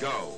Go.